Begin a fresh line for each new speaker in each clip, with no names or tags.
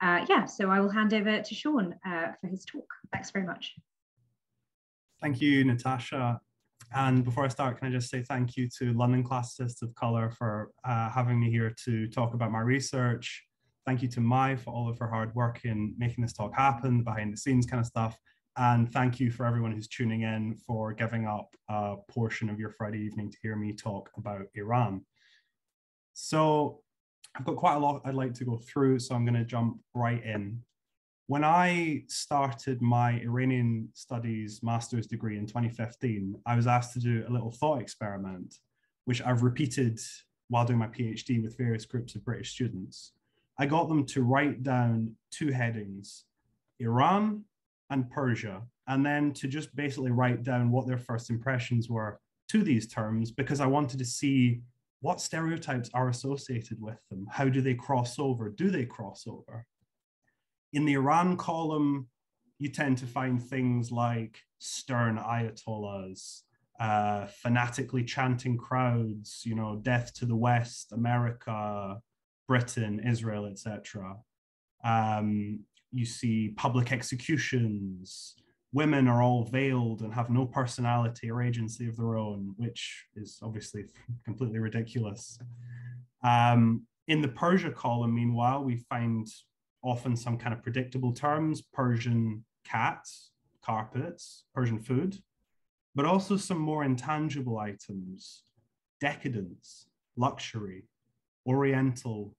uh, yeah, so I will hand over to Seán uh, for his talk. Thanks very much.
Thank you, Natasha. And before I start, can I just say thank you to London Classicists of Colour for uh, having me here to talk about my research. Thank you to Mai for all of her hard work in making this talk happen, behind the scenes kind of stuff. And thank you for everyone who's tuning in for giving up a portion of your Friday evening to hear me talk about Iran. So I've got quite a lot I'd like to go through, so I'm going to jump right in. When I started my Iranian studies master's degree in 2015, I was asked to do a little thought experiment, which I've repeated while doing my PhD with various groups of British students. I got them to write down two headings Iran and Persia, and then to just basically write down what their first impressions were to these terms because I wanted to see what stereotypes are associated with them. How do they cross over? Do they cross over? In the Iran column, you tend to find things like stern ayatollahs, uh, fanatically chanting crowds, you know, death to the West, America, Britain, Israel, etc. Um, you see public executions. Women are all veiled and have no personality or agency of their own, which is obviously completely ridiculous. Um, in the Persia column, meanwhile, we find often some kind of predictable terms Persian cats, carpets, Persian food, but also some more intangible items decadence, luxury, oriental,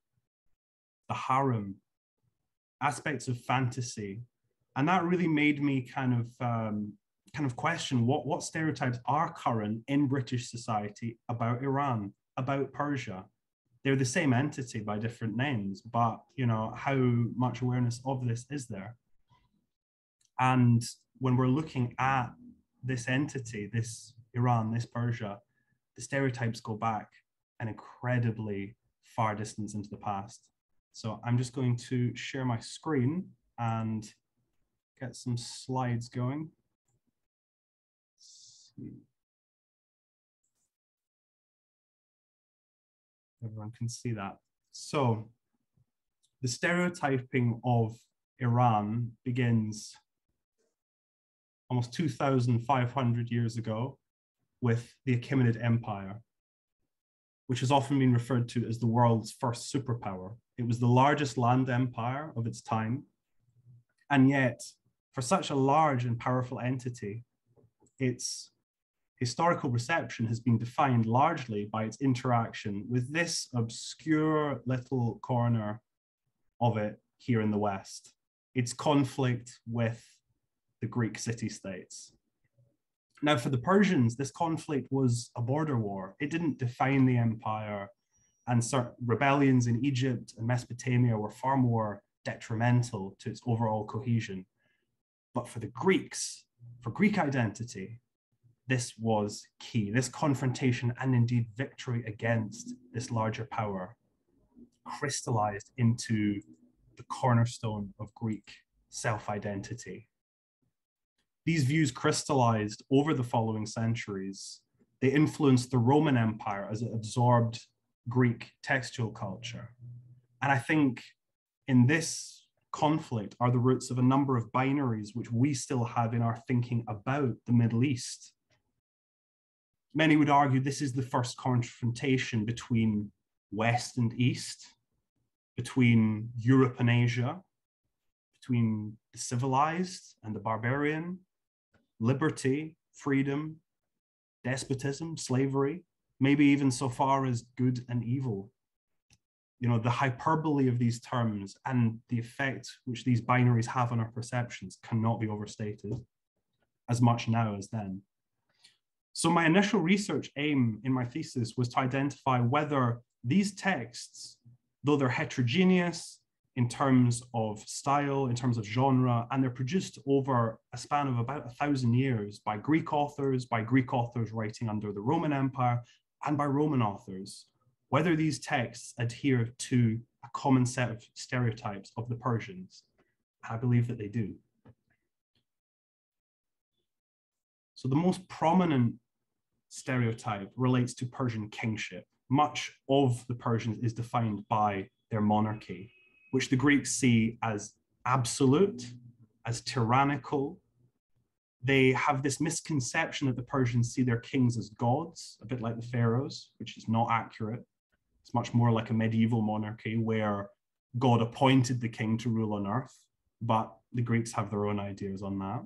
the harem, aspects of fantasy, and that really made me kind of um, kind of question what what stereotypes are current in British society about Iran, about Persia. They're the same entity by different names, but you know how much awareness of this is there? And when we're looking at this entity, this Iran, this Persia, the stereotypes go back an incredibly far distance into the past. So I'm just going to share my screen and get some slides going. Everyone can see that. So the stereotyping of Iran begins almost 2,500 years ago with the Achaemenid Empire, which has often been referred to as the world's first superpower. It was the largest land empire of its time. And yet, for such a large and powerful entity, its historical reception has been defined largely by its interaction with this obscure little corner of it here in the West, its conflict with the Greek city states. Now, for the Persians, this conflict was a border war. It didn't define the empire, and certain rebellions in Egypt and Mesopotamia were far more detrimental to its overall cohesion. But for the Greeks, for Greek identity, this was key. This confrontation and indeed victory against this larger power crystallized into the cornerstone of Greek self identity. These views crystallized over the following centuries. They influenced the Roman Empire as it absorbed Greek textual culture. And I think in this conflict are the roots of a number of binaries which we still have in our thinking about the Middle East. Many would argue this is the first confrontation between West and East, between Europe and Asia, between the civilized and the barbarian, liberty, freedom, despotism, slavery, maybe even so far as good and evil. You know, the hyperbole of these terms and the effect which these binaries have on our perceptions cannot be overstated as much now as then. So my initial research aim in my thesis was to identify whether these texts, though they're heterogeneous in terms of style, in terms of genre, and they're produced over a span of about a thousand years by Greek authors, by Greek authors writing under the Roman Empire, and by Roman authors, whether these texts adhere to a common set of stereotypes of the Persians. I believe that they do. So the most prominent stereotype relates to Persian kingship. Much of the Persians is defined by their monarchy which the Greeks see as absolute, as tyrannical. They have this misconception that the Persians see their kings as gods, a bit like the pharaohs, which is not accurate. It's much more like a medieval monarchy where God appointed the king to rule on earth, but the Greeks have their own ideas on that.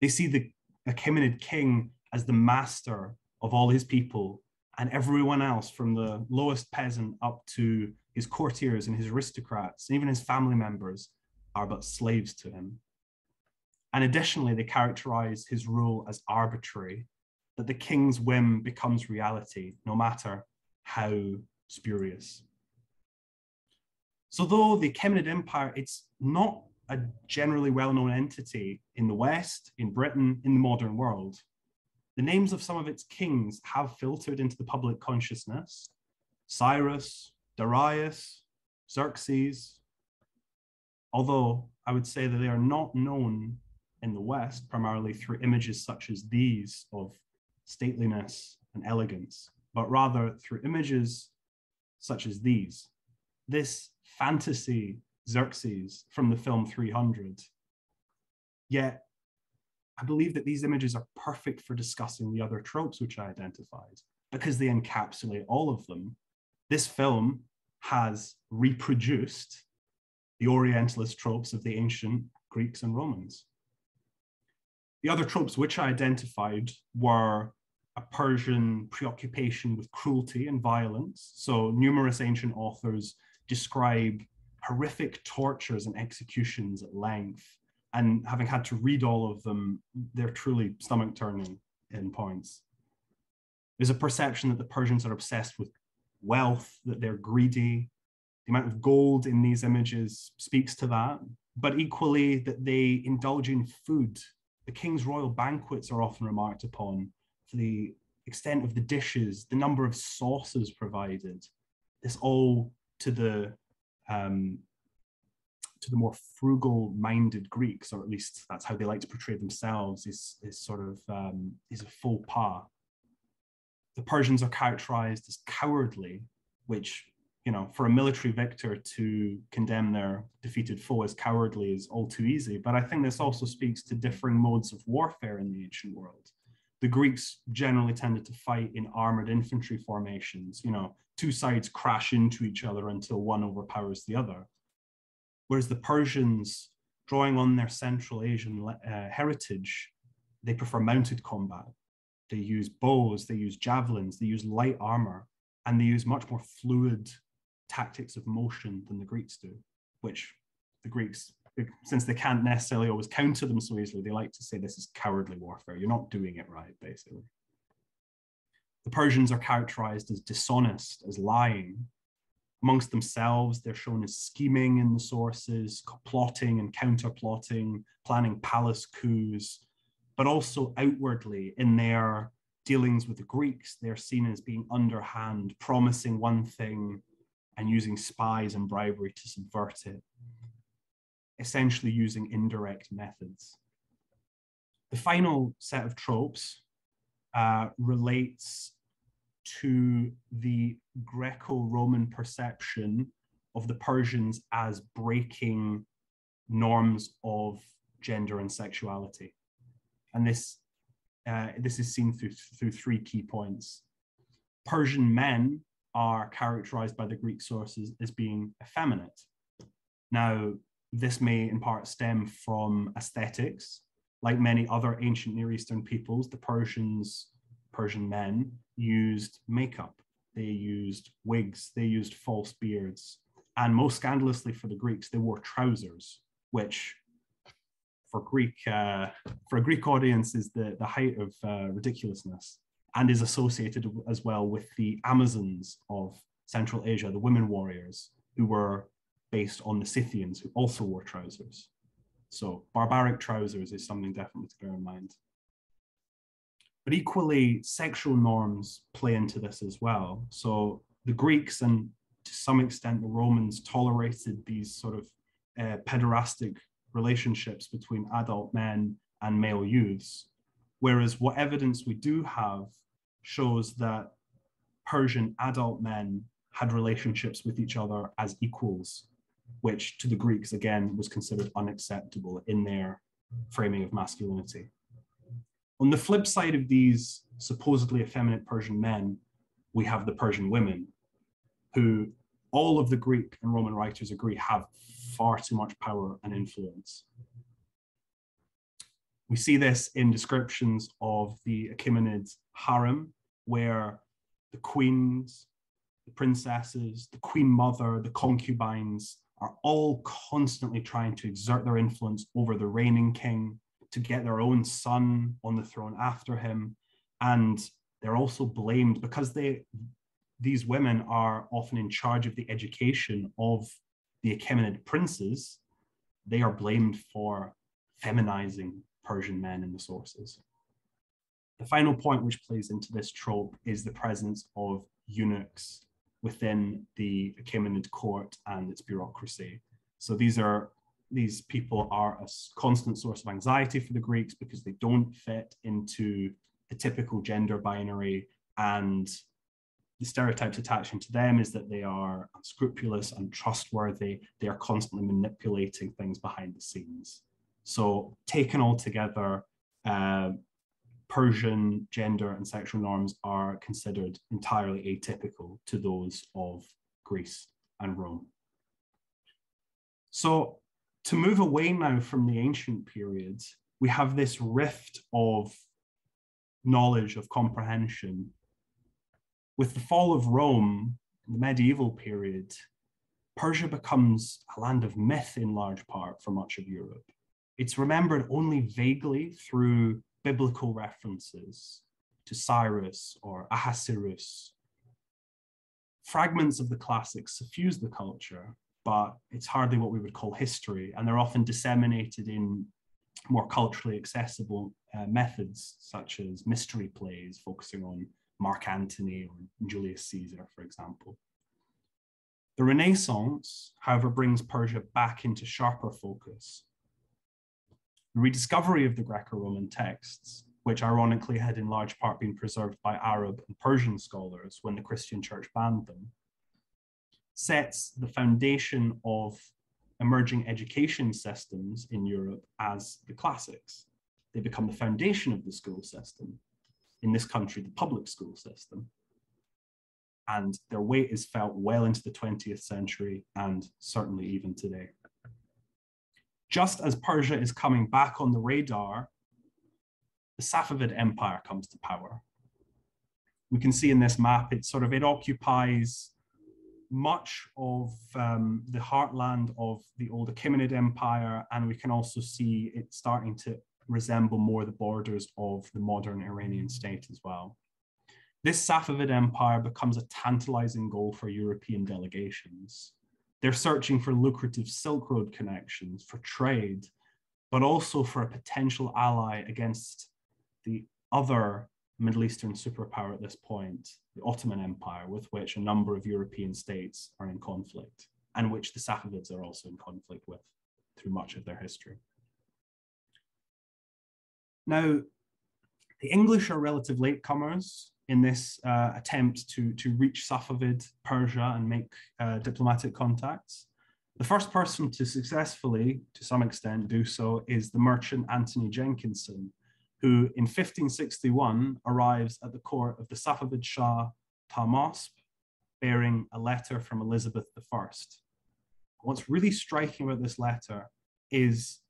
They see the Achaemenid king as the master of all his people and everyone else from the lowest peasant up to his courtiers and his aristocrats, even his family members, are but slaves to him. And additionally, they characterize his rule as arbitrary, that the king's whim becomes reality, no matter how spurious. So, though the Achaemenid Empire, it's not a generally well known entity in the West, in Britain, in the modern world, the names of some of its kings have filtered into the public consciousness. Cyrus, Darius, Xerxes, although I would say that they are not known in the West primarily through images such as these of stateliness and elegance, but rather through images such as these. This fantasy Xerxes from the film 300. Yet I believe that these images are perfect for discussing the other tropes which I identified because they encapsulate all of them. This film has reproduced the Orientalist tropes of the ancient Greeks and Romans. The other tropes which I identified were a Persian preoccupation with cruelty and violence. So, numerous ancient authors describe horrific tortures and executions at length and having had to read all of them, they're truly stomach turning in points. There's a perception that the Persians are obsessed with wealth, that they're greedy. The amount of gold in these images speaks to that, but equally that they indulge in food. The king's royal banquets are often remarked upon the extent of the dishes, the number of sauces provided. This all to the um, to the more frugal minded Greeks, or at least that's how they like to portray themselves, is, is sort of um, is a faux pas. The Persians are characterized as cowardly, which, you know, for a military victor to condemn their defeated foe as cowardly is all too easy. But I think this also speaks to differing modes of warfare in the ancient world. The Greeks generally tended to fight in armored infantry formations, you know, two sides crash into each other until one overpowers the other Whereas the Persians, drawing on their Central Asian uh, heritage, they prefer mounted combat. They use bows, they use javelins, they use light armor, and they use much more fluid tactics of motion than the Greeks do, which the Greeks, since they can't necessarily always counter them so easily, they like to say this is cowardly warfare. You're not doing it right, basically. The Persians are characterized as dishonest, as lying, amongst themselves. They're shown as scheming in the sources, plotting and counterplotting, planning palace coups, but also outwardly in their dealings with the Greeks, they're seen as being underhand, promising one thing and using spies and bribery to subvert it, essentially using indirect methods. The final set of tropes uh, relates to the Greco-Roman perception of the Persians as breaking norms of gender and sexuality. And this, uh, this is seen through, through three key points. Persian men are characterized by the Greek sources as being effeminate. Now, this may in part stem from aesthetics. Like many other ancient Near Eastern peoples, the Persians Persian men used makeup, they used wigs, they used false beards, and most scandalously for the Greeks, they wore trousers, which for Greek uh, for a Greek audience is the, the height of uh, ridiculousness and is associated as well with the Amazons of Central Asia, the women warriors who were based on the Scythians who also wore trousers. So barbaric trousers is something definitely to bear in mind. But equally, sexual norms play into this as well. So the Greeks and to some extent the Romans tolerated these sort of uh, pederastic relationships between adult men and male youths. Whereas what evidence we do have shows that Persian adult men had relationships with each other as equals. Which to the Greeks, again, was considered unacceptable in their framing of masculinity. On the flip side of these supposedly effeminate Persian men, we have the Persian women, who all of the Greek and Roman writers agree have far too much power and influence. We see this in descriptions of the Achaemenid harem, where the queens, the princesses, the queen mother, the concubines are all constantly trying to exert their influence over the reigning king to get their own son on the throne after him. And they're also blamed because they these women are often in charge of the education of the Achaemenid princes. They are blamed for feminizing Persian men in the sources. The final point which plays into this trope is the presence of eunuchs within the Achaemenid court and its bureaucracy. So these are these people are a constant source of anxiety for the Greeks because they don't fit into the typical gender binary and the stereotypes attaching to them is that they are unscrupulous, untrustworthy, they are constantly manipulating things behind the scenes. So taken all together, uh, Persian gender and sexual norms are considered entirely atypical to those of Greece and Rome. So to move away now from the ancient periods, we have this rift of knowledge, of comprehension. With the fall of Rome, in the medieval period, Persia becomes a land of myth in large part for much of Europe. It's remembered only vaguely through biblical references to Cyrus or Ahasuerus. Fragments of the classics suffuse the culture, but it's hardly what we would call history, and they're often disseminated in more culturally accessible uh, methods, such as mystery plays focusing on Mark Antony or Julius Caesar, for example. The Renaissance, however, brings Persia back into sharper focus the rediscovery of the Greco-Roman texts, which ironically had in large part been preserved by Arab and Persian scholars when the Christian church banned them, sets the foundation of emerging education systems in Europe as the classics. They become the foundation of the school system. In this country, the public school system. And their weight is felt well into the 20th century and certainly even today just as Persia is coming back on the radar, the Safavid Empire comes to power. We can see in this map, it sort of, it occupies much of um, the heartland of the old Achaemenid Empire, and we can also see it starting to resemble more the borders of the modern Iranian state as well. This Safavid Empire becomes a tantalizing goal for European delegations. They're searching for lucrative Silk Road connections, for trade, but also for a potential ally against the other Middle Eastern superpower at this point, the Ottoman Empire, with which a number of European states are in conflict, and which the Safavids are also in conflict with through much of their history. Now, the English are relative latecomers in this uh, attempt to, to reach Safavid Persia and make uh, diplomatic contacts. The first person to successfully, to some extent, do so is the merchant Anthony Jenkinson, who in 1561 arrives at the court of the Safavid Shah Tahmasp, bearing a letter from Elizabeth I. What's really striking about this letter is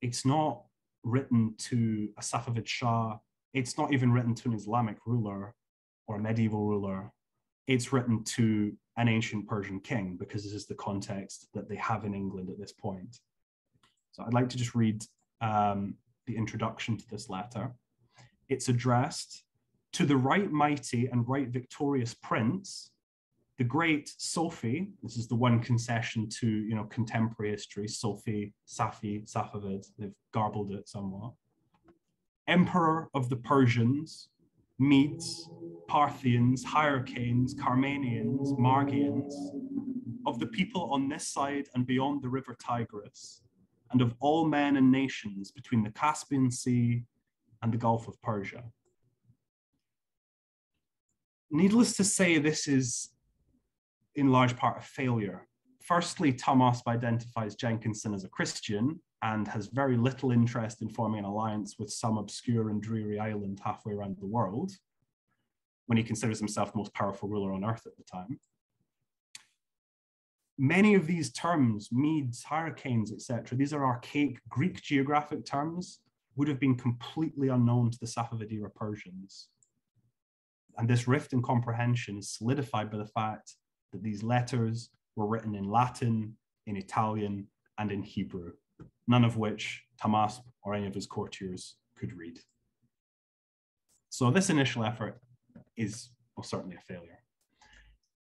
it's not written to a Safavid Shah it's not even written to an Islamic ruler or a medieval ruler. It's written to an ancient Persian king because this is the context that they have in England at this point. So I'd like to just read um, the introduction to this letter. It's addressed to the right mighty and right victorious prince, the great Sophy. This is the one concession to you know contemporary history. Sophy, Safi, Safavid. They've garbled it somewhat emperor of the Persians, Medes, Parthians, Hyrcanians, Carmanians, Margians, of the people on this side and beyond the river Tigris, and of all men and nations between the Caspian Sea and the Gulf of Persia. Needless to say, this is in large part a failure. Firstly, Tahmasp identifies Jenkinson as a Christian and has very little interest in forming an alliance with some obscure and dreary island halfway around the world, when he considers himself the most powerful ruler on earth at the time. Many of these terms, Medes, Hyrcanians, etc., these are archaic Greek geographic terms, would have been completely unknown to the Safavid era Persians. And this rift in comprehension is solidified by the fact that these letters were written in Latin, in Italian, and in Hebrew, none of which Tahmasp or any of his courtiers could read. So this initial effort is well, certainly a failure.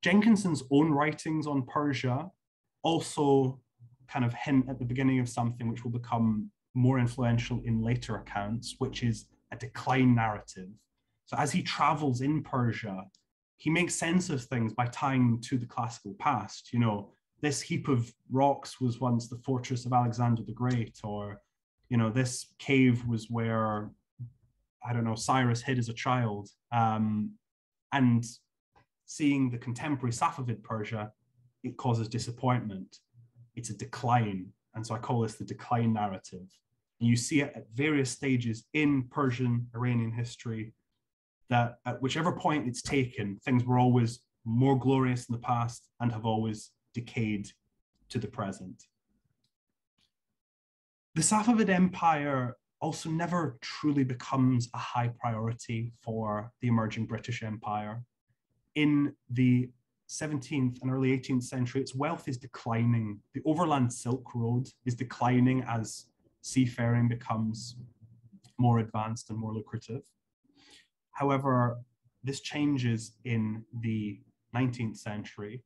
Jenkinson's own writings on Persia also kind of hint at the beginning of something which will become more influential in later accounts, which is a decline narrative. So as he travels in Persia, he makes sense of things by tying to the classical past. You know, this heap of rocks was once the fortress of Alexander the Great, or, you know, this cave was where, I don't know, Cyrus hid as a child. Um, and seeing the contemporary Safavid Persia, it causes disappointment. It's a decline. And so I call this the decline narrative. And you see it at various stages in Persian Iranian history that at whichever point it's taken, things were always more glorious in the past and have always decayed to the present. The Safavid Empire also never truly becomes a high priority for the emerging British Empire. In the 17th and early 18th century, its wealth is declining. The overland Silk Road is declining as seafaring becomes more advanced and more lucrative. However, this changes in the 19th century,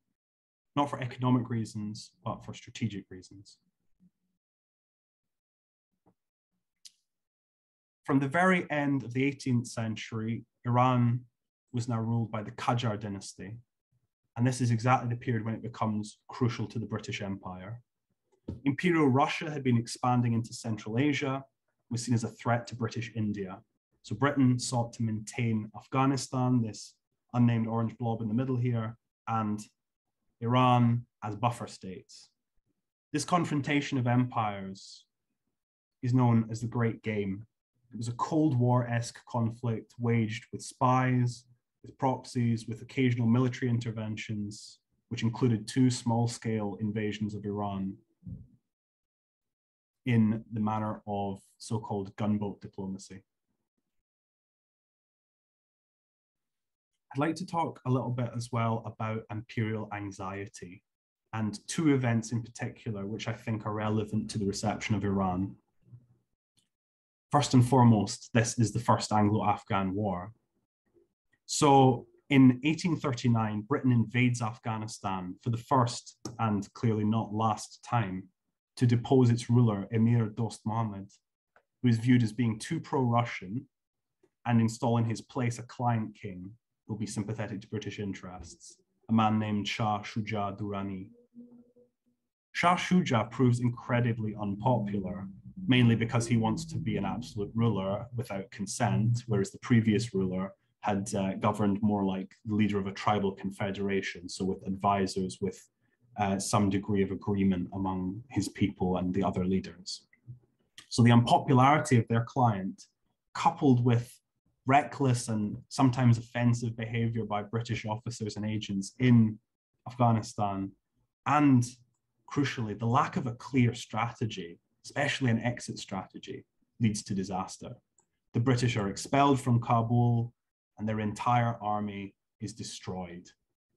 not for economic reasons, but for strategic reasons. From the very end of the 18th century, Iran was now ruled by the Qajar dynasty. And this is exactly the period when it becomes crucial to the British Empire. Imperial Russia had been expanding into Central Asia, was seen as a threat to British India. So Britain sought to maintain Afghanistan, this unnamed orange blob in the middle here, and Iran as buffer states. This confrontation of empires is known as the Great Game. It was a Cold War esque conflict waged with spies, with proxies, with occasional military interventions, which included two small scale invasions of Iran in the manner of so called gunboat diplomacy. I'd like to talk a little bit as well about imperial anxiety and two events in particular, which I think are relevant to the reception of Iran. First and foremost, this is the First Anglo Afghan War. So in 1839, Britain invades Afghanistan for the first and clearly not last time to depose its ruler, Emir Dost Mohammed, who is viewed as being too pro Russian and install in his place a client king will be sympathetic to British interests, a man named Shah Shuja Durrani. Shah Shuja proves incredibly unpopular, mainly because he wants to be an absolute ruler without consent, whereas the previous ruler had uh, governed more like the leader of a tribal confederation, so with advisors, with uh, some degree of agreement among his people and the other leaders. So the unpopularity of their client, coupled with reckless and sometimes offensive behavior by British officers and agents in Afghanistan, and crucially, the lack of a clear strategy, especially an exit strategy, leads to disaster. The British are expelled from Kabul and their entire army is destroyed,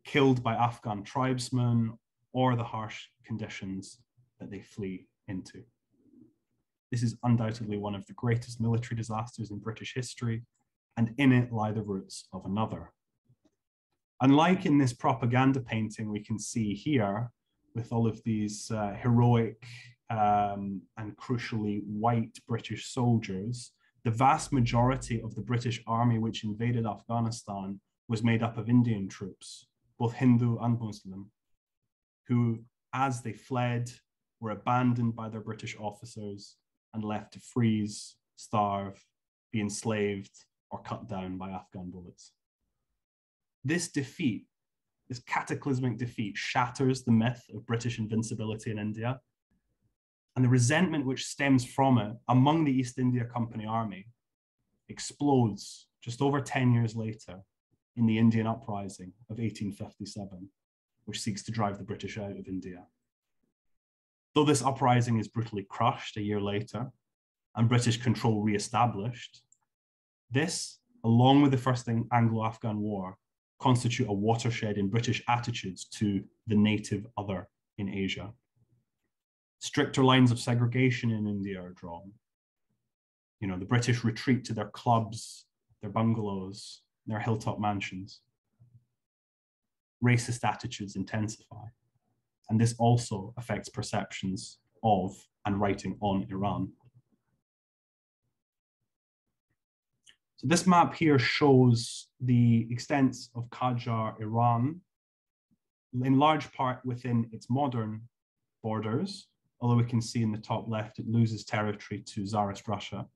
killed by Afghan tribesmen or the harsh conditions that they flee into. This is undoubtedly one of the greatest military disasters in British history and in it lie the roots of another. Unlike in this propaganda painting we can see here, with all of these uh, heroic um, and crucially white British soldiers, the vast majority of the British army which invaded Afghanistan was made up of Indian troops, both Hindu and Muslim, who, as they fled, were abandoned by their British officers and left to freeze, starve, be enslaved, or cut down by Afghan bullets. This defeat this cataclysmic defeat shatters the myth of British invincibility in India. And the resentment which stems from it among the East India Company army explodes just over 10 years later in the Indian uprising of 1857, which seeks to drive the British out of India. Though this uprising is brutally crushed a year later and British control re-established, this, along with the First Anglo-Afghan War, constitute a watershed in British attitudes to the native other in Asia. Stricter lines of segregation in India are drawn. You know, the British retreat to their clubs, their bungalows, their hilltop mansions. Racist attitudes intensify. And this also affects perceptions of and writing on Iran. So this map here shows the extents of Qajar Iran, in large part within its modern borders, although we can see in the top left, it loses territory to Tsarist Russia.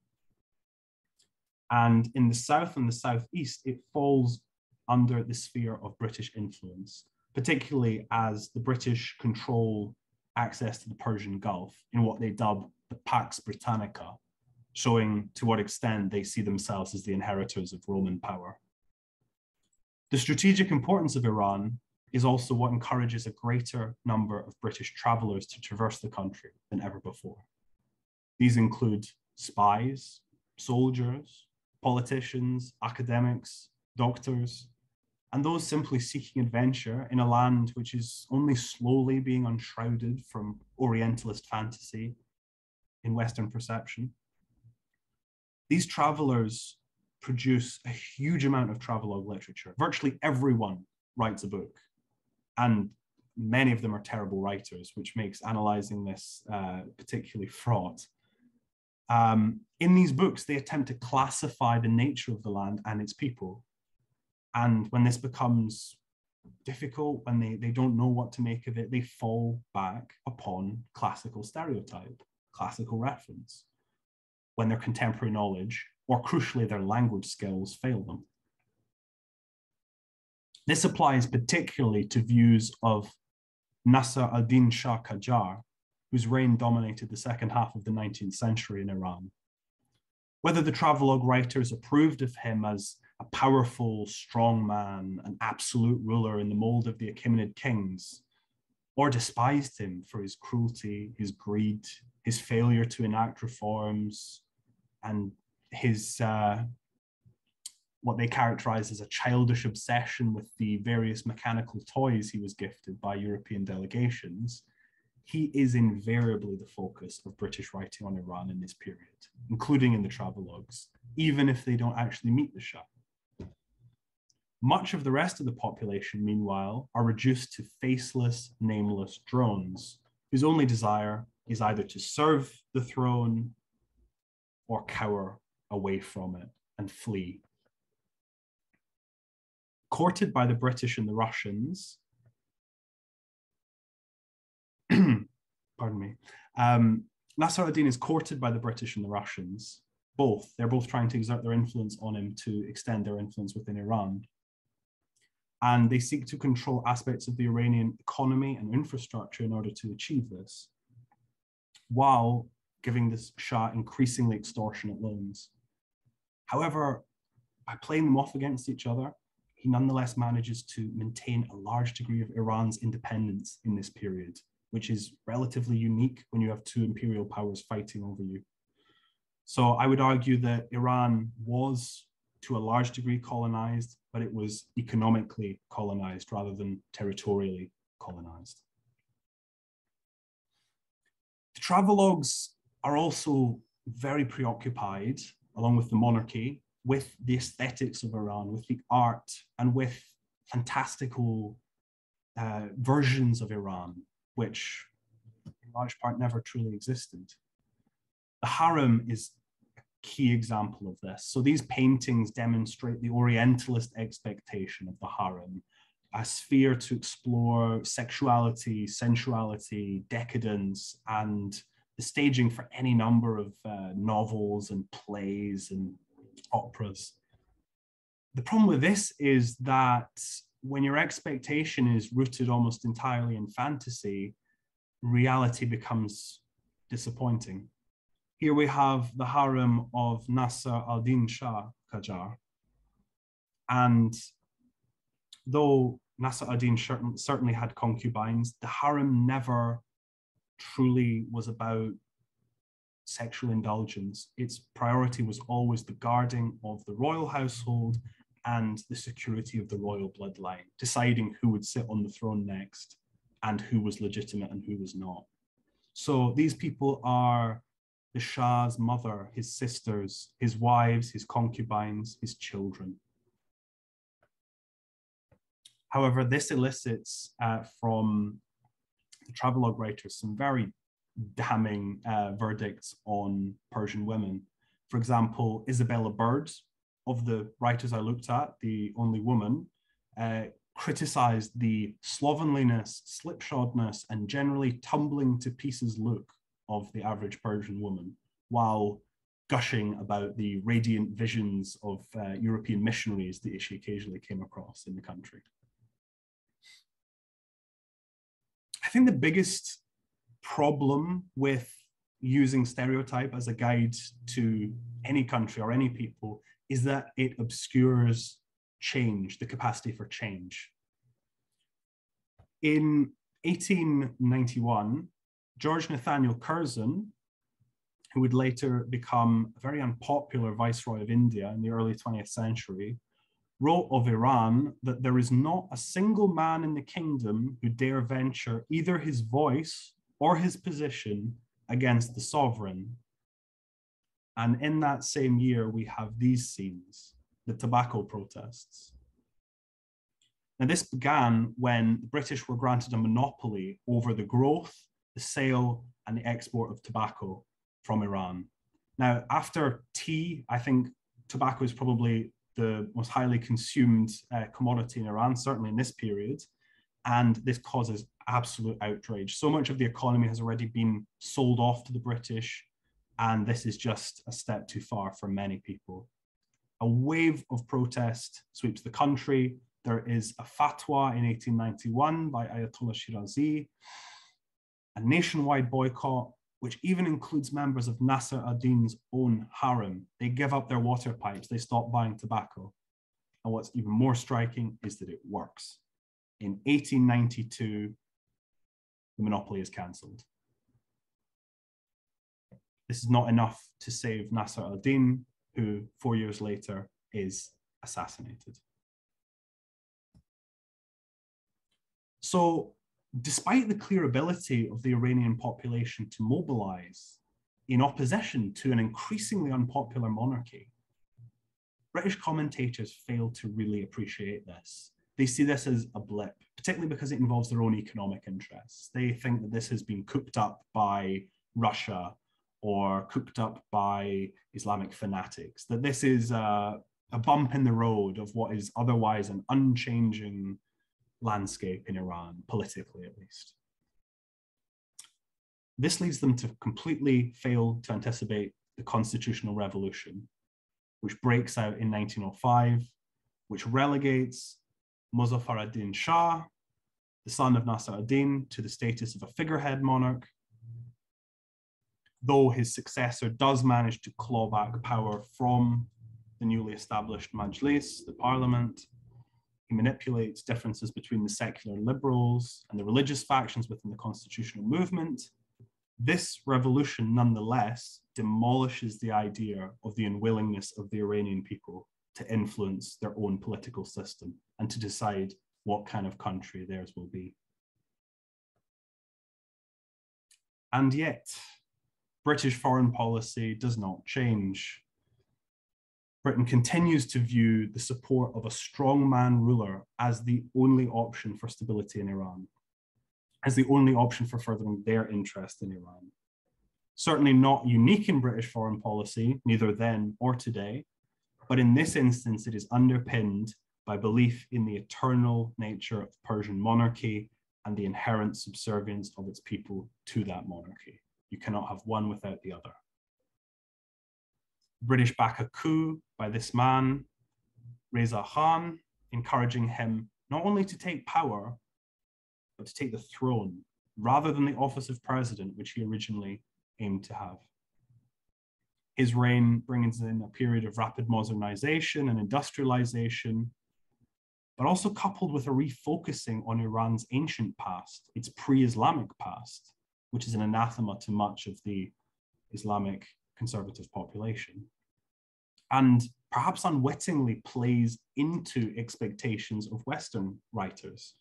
And in the south and the southeast, it falls under the sphere of British influence particularly as the British control access to the Persian Gulf in what they dub the Pax Britannica, showing to what extent they see themselves as the inheritors of Roman power. The strategic importance of Iran is also what encourages a greater number of British travelers to traverse the country than ever before. These include spies, soldiers, politicians, academics, doctors, and those simply seeking adventure in a land which is only slowly being unshrouded from Orientalist fantasy in Western perception. These travelers produce a huge amount of travelogue literature. Virtually everyone writes a book, and many of them are terrible writers, which makes analyzing this uh, particularly fraught. Um, in these books, they attempt to classify the nature of the land and its people and when this becomes difficult, when they, they don't know what to make of it, they fall back upon classical stereotype, classical reference, when their contemporary knowledge, or crucially their language skills, fail them. This applies particularly to views of Nasser al-Din Shah Qajar, whose reign dominated the second half of the 19th century in Iran. Whether the travelogue writers approved of him as a powerful, strong man, an absolute ruler in the mold of the Achaemenid kings, or despised him for his cruelty, his greed, his failure to enact reforms, and his uh, what they characterize as a childish obsession with the various mechanical toys he was gifted by European delegations, he is invariably the focus of British writing on Iran in this period, including in the travelogues, even if they don't actually meet the Shah. Much of the rest of the population, meanwhile, are reduced to faceless, nameless drones, whose only desire is either to serve the throne or cower away from it and flee. Courted by the British and the Russians, pardon me, um, Nasser ad-Din is courted by the British and the Russians. Both, they're both trying to exert their influence on him to extend their influence within Iran and they seek to control aspects of the Iranian economy and infrastructure in order to achieve this, while giving this Shah increasingly extortionate loans. However, by playing them off against each other, he nonetheless manages to maintain a large degree of Iran's independence in this period, which is relatively unique when you have two imperial powers fighting over you. So I would argue that Iran was to a large degree colonized, but it was economically colonized rather than territorially colonized. The travelogues are also very preoccupied, along with the monarchy, with the aesthetics of Iran, with the art, and with fantastical uh, versions of Iran, which in large part never truly existed. The harem is a key example of this. So these paintings demonstrate the Orientalist expectation of the harem, a sphere to explore sexuality, sensuality, decadence, and the staging for any number of uh, novels and plays and operas. The problem with this is that when your expectation is rooted almost entirely in fantasy, reality becomes disappointing. Here we have the harem of Nasser al-Din Shah Qajar. And though Nasser al-Din certainly had concubines, the harem never truly was about sexual indulgence. Its priority was always the guarding of the royal household and the security of the royal bloodline, deciding who would sit on the throne next and who was legitimate and who was not. So these people are the Shah's mother, his sisters, his wives, his concubines, his children. However, this elicits uh, from travelogue writers some very damning uh, verdicts on Persian women. For example, Isabella Bird, of the writers I looked at, the only woman, uh, criticized the slovenliness, slipshodness, and generally tumbling to pieces look of the average Persian woman, while gushing about the radiant visions of uh, European missionaries that she occasionally came across in the country. Think the biggest problem with using stereotype as a guide to any country or any people is that it obscures change, the capacity for change. In 1891, George Nathaniel Curzon, who would later become a very unpopular viceroy of India in the early 20th century, wrote of Iran that there is not a single man in the kingdom who dare venture either his voice or his position against the sovereign. And in that same year, we have these scenes the tobacco protests. Now, this began when the British were granted a monopoly over the growth, the sale, and the export of tobacco from Iran. Now, after tea, I think tobacco is probably the most highly consumed uh, commodity in Iran, certainly in this period. And this causes absolute outrage. So much of the economy has already been sold off to the British, and this is just a step too far for many people. A wave of protest sweeps the country. There is a fatwa in 1891 by Ayatollah Shirazi, a nationwide boycott, which even includes members of Nasser ad-Din's own harem. They give up their water pipes, they stop buying tobacco. And what's even more striking is that it works. In 1892, the monopoly is cancelled. This is not enough to save Nasser al-Din, who four years later is assassinated. So despite the clear ability of the Iranian population to mobilize in opposition to an increasingly unpopular monarchy, British commentators fail to really appreciate this. They see this as a blip, particularly because it involves their own economic interests. They think that this has been cooked up by Russia or cooked up by Islamic fanatics, that this is a, a bump in the road of what is otherwise an unchanging landscape in Iran, politically at least. This leads them to completely fail to anticipate the constitutional revolution, which breaks out in 1905, which relegates Muzaffar ad-Din Shah, the son of Nasser ad-Din, to the status of a figurehead monarch, though his successor does manage to claw back power from the newly established Majlis, the parliament, he manipulates differences between the secular liberals and the religious factions within the constitutional movement. This revolution, nonetheless, demolishes the idea of the unwillingness of the Iranian people to influence their own political system and to decide what kind of country theirs will be. And yet, British foreign policy does not change. Britain continues to view the support of a strongman ruler as the only option for stability in Iran, as the only option for furthering their interest in Iran. Certainly not unique in British foreign policy, neither then or today, but in this instance, it is underpinned by belief in the eternal nature of Persian monarchy and the inherent subservience of its people to that monarchy. You cannot have one without the other. British back a coup by this man, Reza Khan, encouraging him not only to take power, but to take the throne rather than the office of president, which he originally aimed to have. His reign brings in a period of rapid modernization and industrialization, but also coupled with a refocusing on Iran's ancient past, its pre Islamic past, which is an anathema to much of the Islamic conservative population. And perhaps unwittingly plays into expectations of Western writers.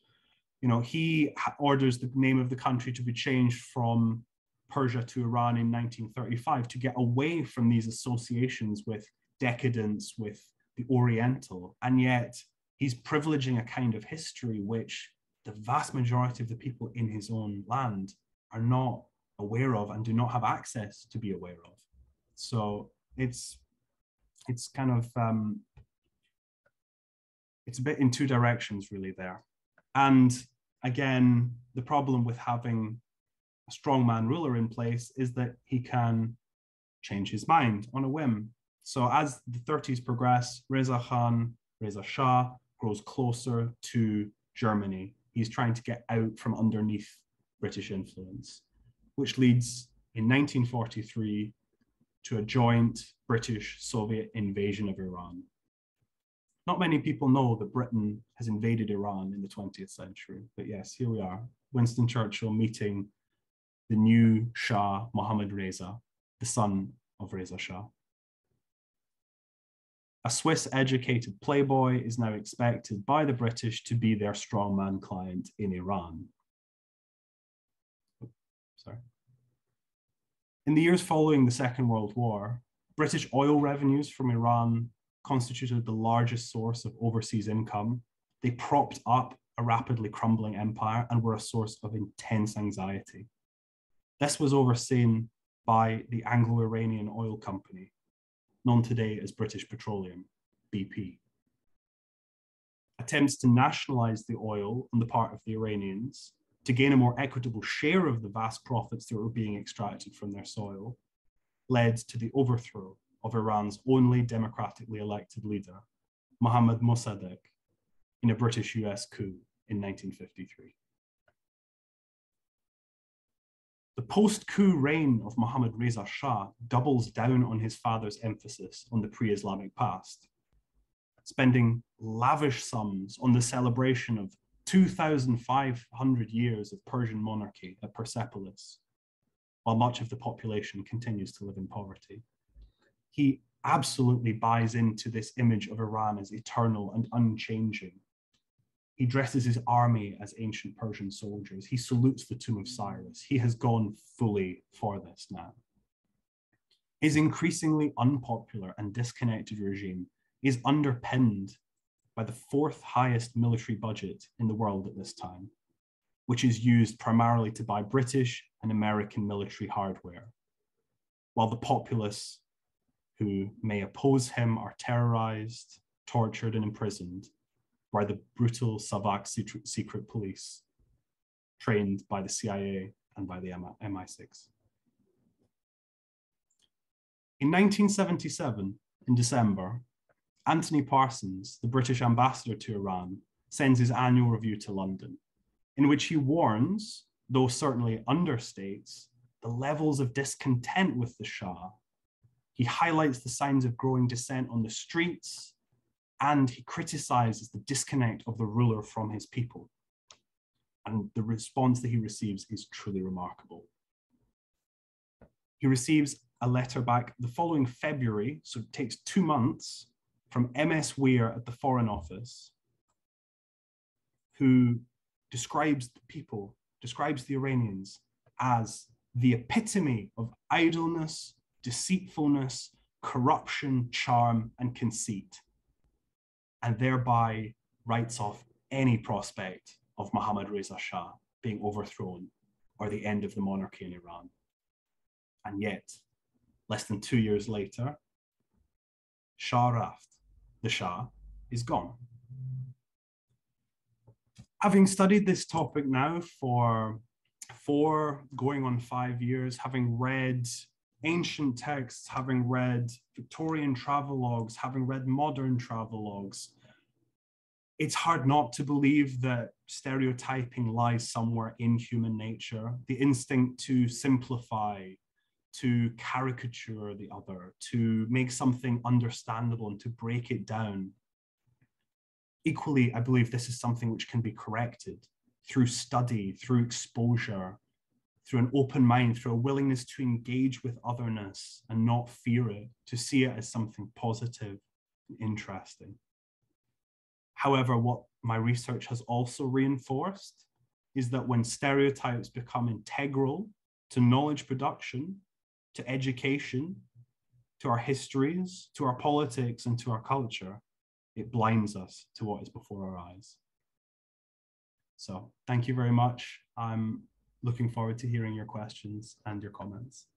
You know, he orders the name of the country to be changed from Persia to Iran in 1935 to get away from these associations with decadence, with the Oriental. And yet he's privileging a kind of history which the vast majority of the people in his own land are not aware of and do not have access to be aware of. So it's it's kind of um, it's a bit in two directions really there. And again, the problem with having a strongman ruler in place is that he can change his mind on a whim. So as the 30s progress, Reza Khan, Reza Shah grows closer to Germany. He's trying to get out from underneath British influence, which leads in 1943 to a joint British Soviet invasion of Iran. Not many people know that Britain has invaded Iran in the 20th century, but yes, here we are. Winston Churchill meeting the new Shah, Mohammad Reza, the son of Reza Shah. A Swiss educated playboy is now expected by the British to be their strongman client in Iran. Sorry. In the years following the Second World War, British oil revenues from Iran constituted the largest source of overseas income. They propped up a rapidly crumbling empire and were a source of intense anxiety. This was overseen by the Anglo Iranian Oil Company, known today as British Petroleum, BP. Attempts to nationalize the oil on the part of the Iranians to gain a more equitable share of the vast profits that were being extracted from their soil led to the overthrow of Iran's only democratically elected leader, Mohammad Mossadegh, in a British US coup in 1953. The post coup reign of Mohammad Reza Shah doubles down on his father's emphasis on the pre Islamic past, spending lavish sums on the celebration of 2,500 years of Persian monarchy at Persepolis, while much of the population continues to live in poverty. He absolutely buys into this image of Iran as eternal and unchanging. He dresses his army as ancient Persian soldiers. He salutes the tomb of Cyrus. He has gone fully for this now. His increasingly unpopular and disconnected regime is underpinned by the fourth highest military budget in the world at this time, which is used primarily to buy British and American military hardware, while the populace who may oppose him are terrorized, tortured, and imprisoned by the brutal Savak secret police trained by the CIA and by the MI6. In 1977, in December, Anthony Parsons, the British ambassador to Iran, sends his annual review to London, in which he warns, though certainly understates, the levels of discontent with the Shah. He highlights the signs of growing dissent on the streets, and he criticizes the disconnect of the ruler from his people. And the response that he receives is truly remarkable. He receives a letter back the following February, so it takes two months from MS Weir at the Foreign Office, who describes the people, describes the Iranians as the epitome of idleness, deceitfulness, corruption, charm, and conceit, and thereby writes off any prospect of Mohammad Reza Shah being overthrown or the end of the monarchy in Iran. And yet, less than two years later, Shah Raft, the Shah is gone. Having studied this topic now for four, going on five years, having read ancient texts, having read Victorian travelogues, having read modern travelogues, it's hard not to believe that stereotyping lies somewhere in human nature. The instinct to simplify, to caricature the other, to make something understandable and to break it down. Equally, I believe this is something which can be corrected through study, through exposure, through an open mind, through a willingness to engage with otherness and not fear it, to see it as something positive and interesting. However, what my research has also reinforced is that when stereotypes become integral to knowledge production, to education, to our histories, to our politics, and to our culture, it blinds us to what is before our eyes. So thank you very much. I'm looking forward to hearing your questions and your comments.